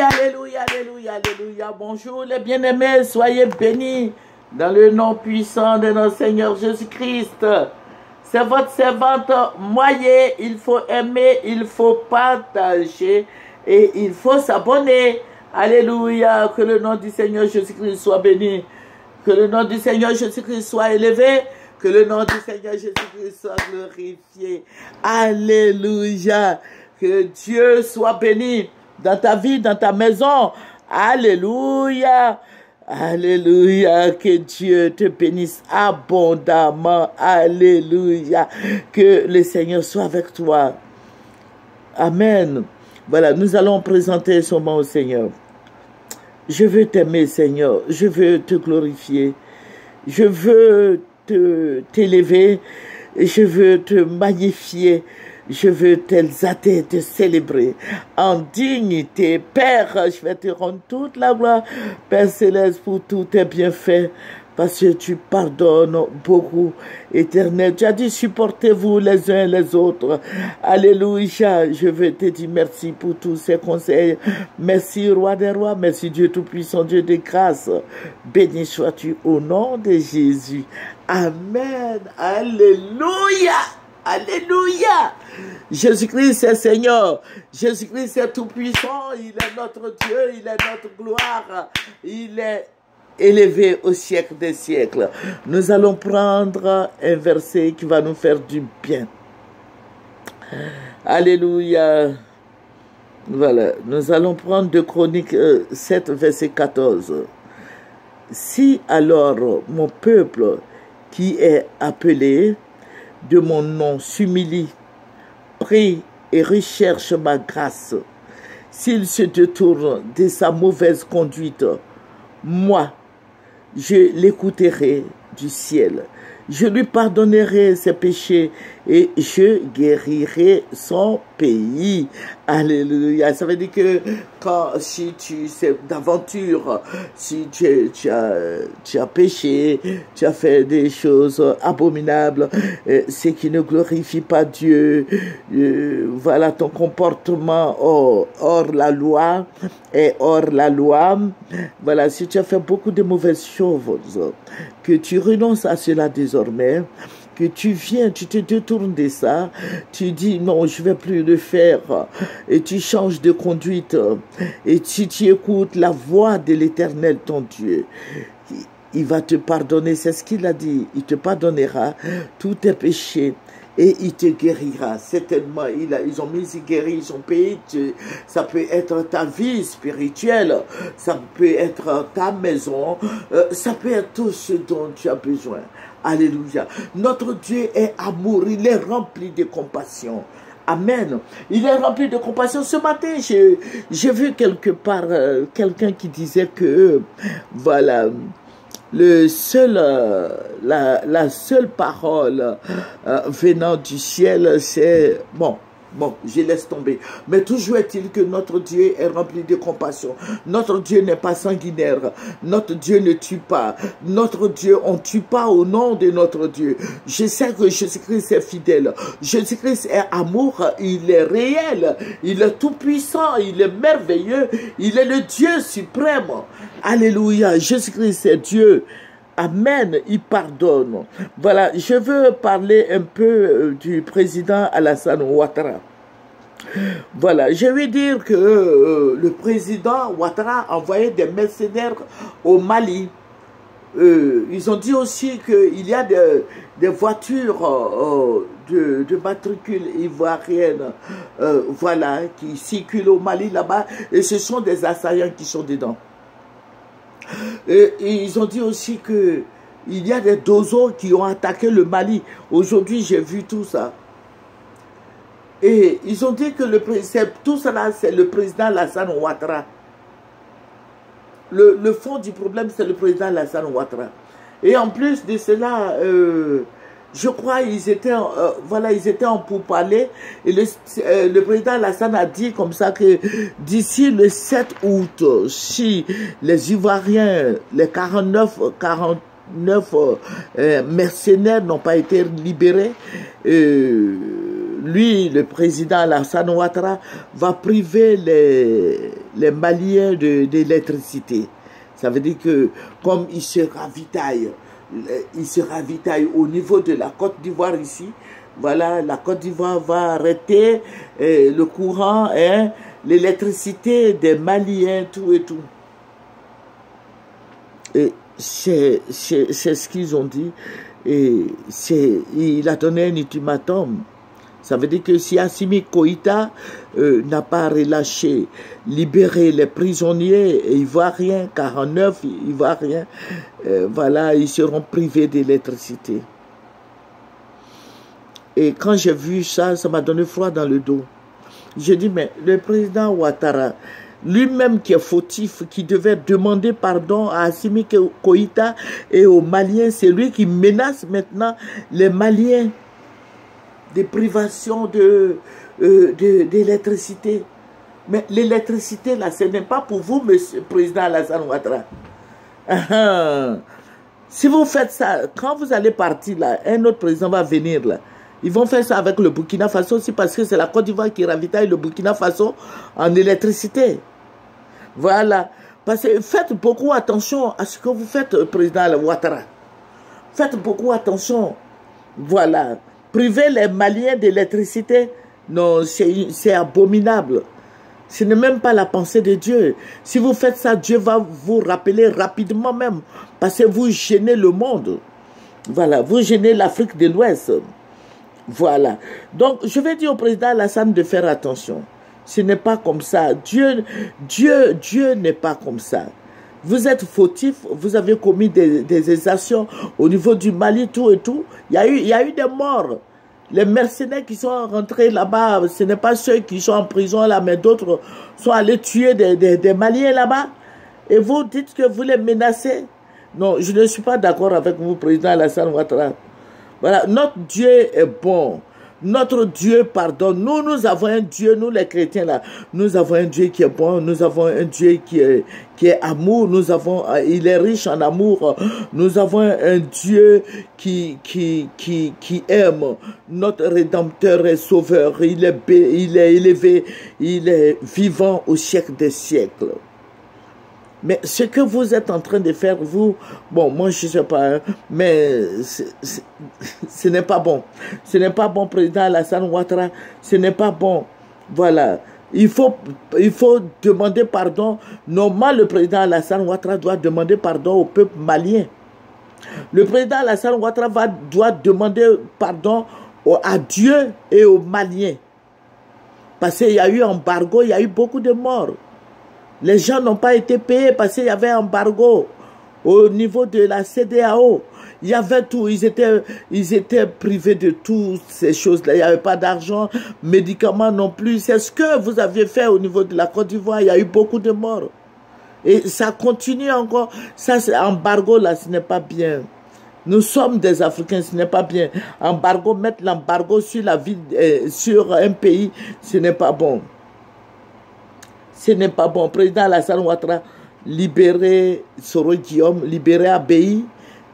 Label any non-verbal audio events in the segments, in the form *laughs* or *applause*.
Alléluia, alléluia, alléluia. Bonjour les bien-aimés, soyez bénis dans le nom puissant de notre Seigneur Jésus-Christ. C'est votre servante moyenne, il faut aimer, il faut partager et il faut s'abonner. Alléluia, que le nom du Seigneur Jésus-Christ soit béni, que le nom du Seigneur Jésus-Christ soit élevé, que le nom du Seigneur Jésus-Christ soit glorifié. Alléluia, que Dieu soit béni dans ta vie, dans ta maison. Alléluia. Alléluia, que Dieu te bénisse abondamment. Alléluia, que le Seigneur soit avec toi. Amen. Voilà, nous allons présenter son nom au Seigneur. Je veux t'aimer, Seigneur. Je veux te glorifier. Je veux te t'élever. Je veux te magnifier. Je veux t'exalter, te célébrer en dignité. Père, je vais te rendre toute la gloire, Père céleste, pour tous tes bienfaits, parce que tu pardonnes beaucoup, éternel. Tu as dit, supportez-vous les uns les autres. Alléluia. Je veux te dire merci pour tous ces conseils. Merci, roi des rois. Merci, Dieu Tout-Puissant, Dieu de grâce. Béni sois-tu au nom de Jésus. Amen. Alléluia. Alléluia. Jésus-Christ est Seigneur. Jésus-Christ est tout-puissant. Il est notre Dieu. Il est notre gloire. Il est élevé au siècle des siècles. Nous allons prendre un verset qui va nous faire du bien. Alléluia. Voilà, nous allons prendre de Chroniques 7, verset 14. Si alors mon peuple qui est appelé de mon nom s'humilie, prie et recherche ma grâce, s'il se détourne de sa mauvaise conduite, moi, je l'écouterai du ciel. Je lui pardonnerai ses péchés et je guérirai son pays. Alléluia. Ça veut dire que quand, si tu, c'est d'aventure, si tu, as, tu as péché, tu as fait des choses abominables, euh, ce qui ne glorifie pas Dieu, euh, voilà ton comportement hors, hors la loi et hors la loi. Voilà, si tu as fait beaucoup de mauvaises choses, que tu renonces à cela désormais, que tu viens, tu te détournes de ça, tu dis non, je vais plus le faire, et tu changes de conduite, et si tu écoutes la voix de l'éternel, ton Dieu, il va te pardonner, c'est ce qu'il a dit, il te pardonnera tous tes péchés et il te guérira. Certainement, ils ont mis, ils guéri son pays. ça peut être ta vie spirituelle, ça peut être ta maison, euh, ça peut être tout ce dont tu as besoin. Alléluia. Notre Dieu est amour, il est rempli de compassion. Amen. Il est rempli de compassion. Ce matin, j'ai vu quelque part euh, quelqu'un qui disait que, voilà, le seul, euh, la, la, seule parole euh, venant du ciel, c'est, bon, Bon, je laisse tomber. Mais toujours est-il que notre Dieu est rempli de compassion. Notre Dieu n'est pas sanguinaire. Notre Dieu ne tue pas. Notre Dieu, on ne tue pas au nom de notre Dieu. Je sais que Jésus-Christ est fidèle. Jésus-Christ est amour. Il est réel. Il est tout puissant. Il est merveilleux. Il est le Dieu suprême. Alléluia. Jésus-Christ est Dieu. Amen, il pardonne. Voilà, je veux parler un peu euh, du président Alassane Ouattara. Voilà, je veux dire que euh, le président Ouattara a envoyé des mercenaires au Mali. Euh, ils ont dit aussi qu'il y a des, voitures de, de, matricule ivoirienne, voilà, qui circulent au Mali là-bas, et ce sont des assaillants qui sont dedans. Et, ils ont dit aussi que il y a des dozos qui ont attaqué le Mali. Aujourd'hui, j'ai vu tout ça. Et ils ont dit que le, tout cela, c'est le président Lassane Ouattara. Le, fond du problème, c'est le président Lassane Ouattara. Et en plus de cela, euh, je crois ils étaient euh, voilà ils étaient en pourparlers et le, euh, le président Lassane a dit comme ça que d'ici le 7 août si les Ivoiriens les 49 49 euh, mercenaires n'ont pas été libérés lui le président Lassane Ouattara va priver les les Maliens de, l'électricité. Ça veut dire que comme ils se ravitaillent, ils se ravitaillent au niveau de la Côte d'Ivoire ici, voilà, la Côte d'Ivoire va arrêter euh, le courant, hein, l'électricité des Maliens, tout et tout. Et c'est ce qu'ils ont dit. Et il a donné un ultimatum. Ça veut dire que si Assimi Koïta euh, n'a pas relâché, libéré les prisonniers ivoiriens, 49 ivoiriens, euh, voilà, ils seront privés d'électricité. Et quand j'ai vu ça, ça m'a donné froid dans le dos. J'ai dit, mais le président Ouattara, lui-même qui est fautif, qui devait demander pardon à Assimi Koïta et aux Maliens, c'est lui qui menace maintenant les Maliens des privations de, euh, d'électricité. Mais l'électricité, là, ce n'est pas pour vous, monsieur le président Alassane Ouattara. Ah, ah. Si vous faites ça, quand vous allez partir, là, un autre président va venir, là. Ils vont faire ça avec le Burkina Faso aussi parce que c'est la Côte d'Ivoire qui ravitaille le Burkina Faso en électricité. Voilà. Parce que faites beaucoup attention à ce que vous faites, président Ouattara. Faites beaucoup attention. Voilà. Priver les Maliens d'électricité, non, c'est abominable. Ce n'est même pas la pensée de Dieu. Si vous faites ça, Dieu va vous rappeler rapidement même. Parce que vous gênez le monde. Voilà, vous gênez l'Afrique de l'Ouest. Voilà. Donc, je vais dire au président Alassane de faire attention. Ce n'est pas comme ça. Dieu, Dieu, Dieu n'est pas comme ça. Vous êtes fautif, vous avez commis des, des exactions au niveau du Mali, tout et tout. Il y a eu, des morts. Les mercenaires qui sont rentrés là-bas, ce n'est pas ceux qui sont en prison là, mais d'autres sont allés tuer des, des, des Maliens là-bas. Et vous dites que vous les menacez. Non, je ne suis pas d'accord avec vous, président Alassane Ouattara. Voilà, notre Dieu est bon. Notre Dieu pardonne. Nous, nous avons un Dieu, nous les chrétiens là, nous avons un Dieu qui est bon, nous avons un Dieu qui est, qui est amour, nous avons, euh, il est riche en amour, nous avons un Dieu qui, qui, qui, qui aime, notre Rédempteur et Sauveur, il est, il est élevé, il est vivant au siècle des siècles. Mais ce que vous êtes en train de faire, vous, bon, moi je ne sais pas, hein, mais *laughs* ce n'est pas bon. Ce n'est pas bon, président Alassane Ouattara, ce n'est pas bon. Voilà. Il faut, il faut demander pardon. Normalement, le président Alassane Ouattara doit demander pardon au peuple malien. Le président Alassane Ouattara doit demander pardon à Dieu et aux Maliens. Parce qu'il y a eu embargo, il y a eu beaucoup de morts. Les gens n'ont pas été payés parce qu'il y avait embargo au niveau de la CDAO. Il y avait tout, ils étaient, ils étaient privés de toutes ces choses-là. Il n'y avait pas d'argent, médicaments non plus. C'est ce que vous aviez fait au niveau de la Côte d'Ivoire. Il y a eu beaucoup de morts. Et ça continue encore. Ça, c'est embargo là, ce n'est pas bien. Nous sommes des Africains, ce n'est pas bien. Embargo, mettre l'embargo sur la vie, euh, sur un pays, ce n'est pas bon. Ce n'est pas bon. Président Alassane Ouattara, libérer Soro Guillaume, libérer Abei,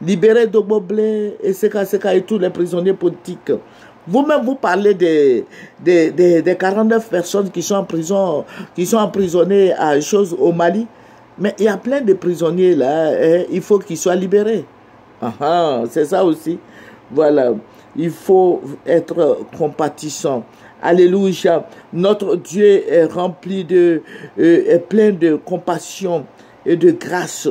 libérer Doboblé et et tous les prisonniers politiques. Vous-même, vous parlez des, des, des, 49 personnes qui sont en prison, qui sont emprisonnées à au Mali. Mais il y a plein de prisonniers là, hein. il faut qu'ils soient libérés. Ah, ah, c'est ça aussi. Voilà, il faut être compatissant. Alléluia. Notre Dieu est rempli de, euh, est plein de compassion et de grâce.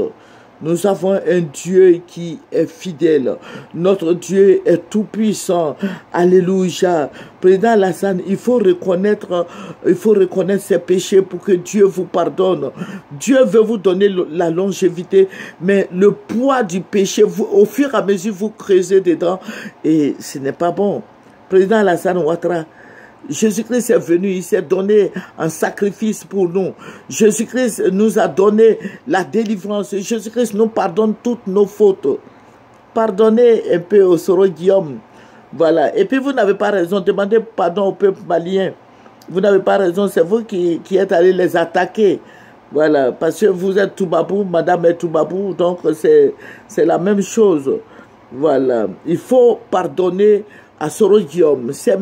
Nous avons un Dieu qui est fidèle. Notre Dieu est tout puissant. Alléluia. Président Lassane, il faut reconnaître, il faut reconnaître ses péchés pour que Dieu vous pardonne. Dieu veut vous donner la longévité, mais le poids du péché, au fur et à mesure, vous creusez dedans et ce n'est pas bon. Président Lassane Ouattara, Jésus-Christ est venu, il s'est donné un sacrifice pour nous. Jésus-Christ nous a donné la délivrance. Jésus-Christ nous pardonne toutes nos fautes. Pardonnez un peu au Soro Guillaume. Voilà. Et puis vous n'avez pas raison. Demandez pardon au peuple malien. Vous n'avez pas raison. C'est vous qui, qui êtes allé les attaquer. Voilà. Parce que vous êtes Toubabou, madame est Toubabou. Donc c'est la même chose. Voilà. Il faut pardonner à Sorodium, c'est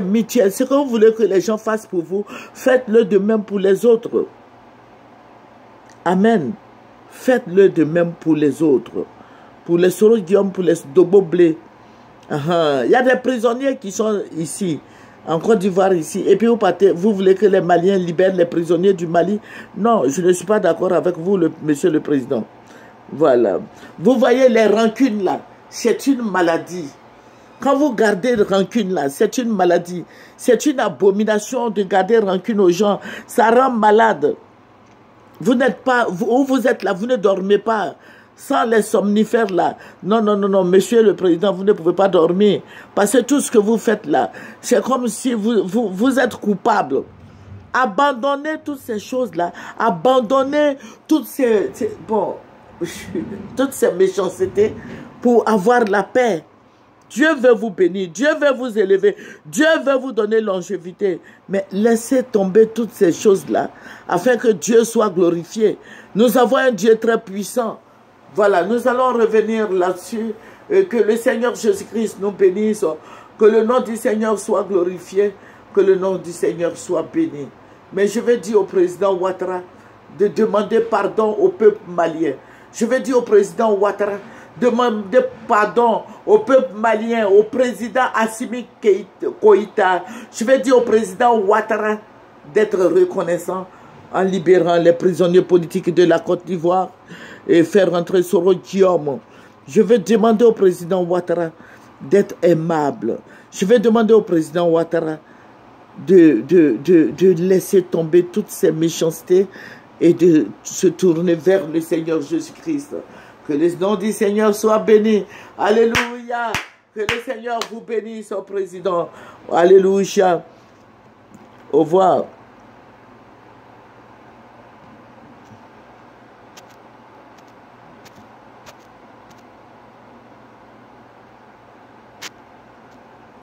mutuel. Ce que vous voulez que les gens fassent pour vous, faites-le de même pour les autres. Amen. Faites-le de même pour les autres. Pour les Sorodium, pour les Doboblé. Il y a des prisonniers qui sont ici, en Côte d'Ivoire ici. Et puis vous partez, vous voulez que les Maliens libèrent les prisonniers du Mali? Non, je ne suis pas d'accord avec vous, monsieur le président. Voilà. Vous voyez les rancunes là, c'est une maladie. Quand vous gardez rancune là, c'est une maladie. C'est une abomination de garder rancune aux gens. Ça rend malade. Vous n'êtes pas, où vous êtes là, vous ne dormez pas sans les somnifères là. Non, non, non, non, monsieur le président, vous ne pouvez pas dormir. Parce que tout ce que vous faites là, c'est comme si vous, vous, êtes coupable. Abandonnez toutes ces choses-là. Abandonnez toutes ces, bon, *laughs* toutes ces méchancetés pour avoir la paix. Dieu veut vous bénir, Dieu veut vous élever, Dieu veut vous donner longévité. Mais laissez tomber toutes ces choses-là afin que Dieu soit glorifié. Nous avons un Dieu très puissant. Voilà, nous allons revenir là-dessus. Que le Seigneur Jésus-Christ nous bénisse. Que le nom du Seigneur soit glorifié. Que le nom du Seigneur soit béni. Mais je vais dire au président Ouattara de demander pardon au peuple malien. Je vais dire au président Ouattara demander pardon au peuple malien, au président Assimi Koïta. Je vais dire au président Ouattara d'être reconnaissant en libérant les prisonniers politiques de la Côte d'Ivoire et faire entrer Soro Je vais demander au président Ouattara d'être aimable. Je vais demander au président Ouattara de, de, laisser tomber toutes ces méchancetés et de se tourner vers le Seigneur Jésus-Christ. Que le nom du Seigneur soit béni. Alléluia. Que le Seigneur vous bénisse, au président. Alléluia. Au revoir.